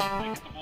Thanks.